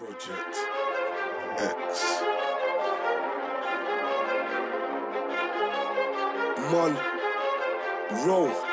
Project X. Mon Roll.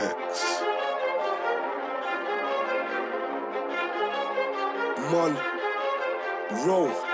X. Mon Roll.